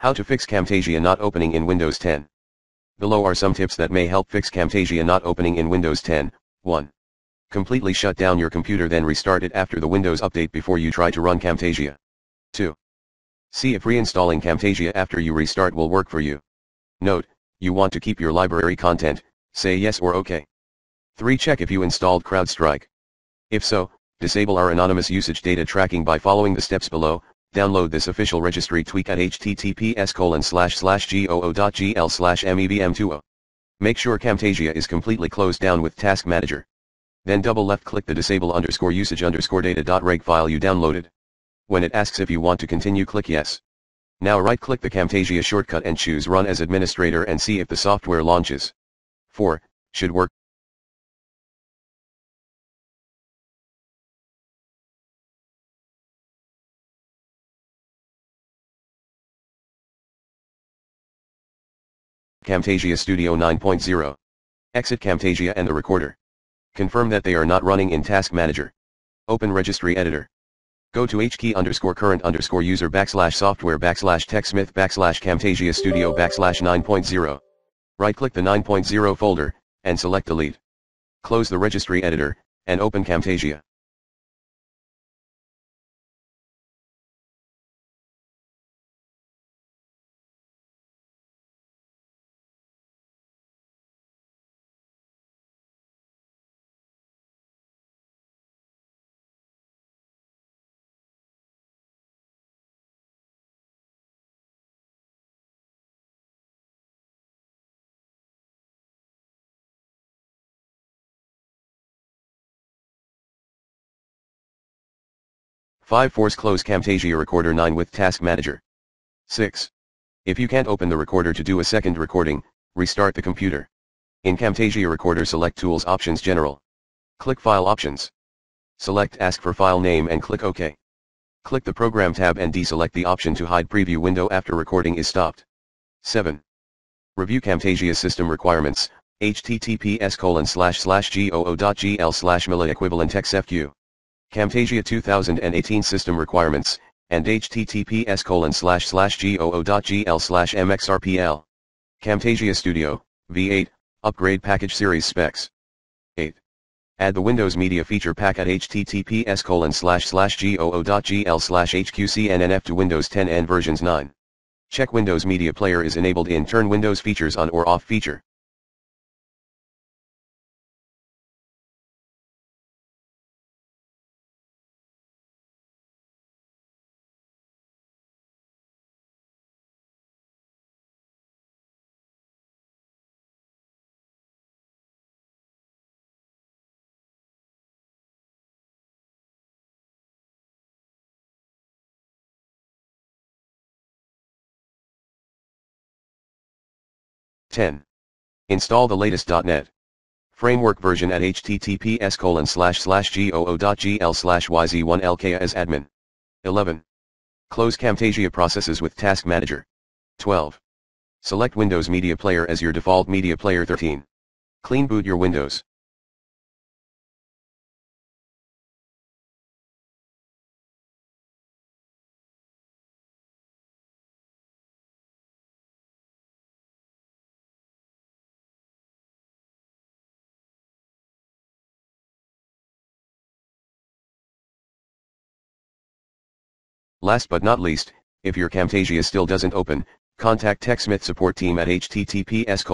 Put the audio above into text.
How to fix Camtasia not opening in Windows 10. Below are some tips that may help fix Camtasia not opening in Windows 10. 1. Completely shut down your computer then restart it after the Windows update before you try to run Camtasia. 2. See if reinstalling Camtasia after you restart will work for you. Note, you want to keep your library content, say yes or OK. 3. Check if you installed CrowdStrike. If so, disable our anonymous usage data tracking by following the steps below, download this official registry tweak at https colon slash slash goo.gl slash mevm20. Make sure Camtasia is completely closed down with Task Manager. Then double left click the disable underscore usage underscore data.reg file you downloaded. When it asks if you want to continue click yes. Now right click the Camtasia shortcut and choose run as administrator and see if the software launches. 4. Should work. Camtasia Studio 9.0. Exit Camtasia and the recorder. Confirm that they are not running in Task Manager. Open Registry Editor. Go to hkey underscore current underscore user backslash software backslash techsmith backslash Camtasia Studio backslash 9.0. Right-click the 9.0 folder, and select Delete. Close the Registry Editor, and open Camtasia. Five Force close Camtasia Recorder 9 with Task Manager. 6. If you can't open the recorder to do a second recording, restart the computer. In Camtasia Recorder select Tools Options General. Click File Options. Select Ask for File Name and click OK. Click the Program tab and deselect the option to hide preview window after recording is stopped. 7. Review Camtasia System Requirements, https colon slash slash goo.gl slash equivalent xfq. Camtasia 2018 System Requirements, and https colon slash slash goo.gl slash mxrpl. Camtasia Studio, V8, Upgrade Package Series Specs. 8. Add the Windows Media Feature Pack at https colon slash slash goo.gl slash hqcnnf to Windows 10 and versions 9. Check Windows Media Player is enabled in Turn Windows Features on or off feature. 10. Install the latest .NET framework version at https colon slash slash goo.gl slash yz1lk as admin. 11. Close Camtasia processes with Task Manager. 12. Select Windows Media Player as your default media player 13. Clean boot your Windows. Last but not least, if your Camtasia still doesn't open, contact TechSmith support team at https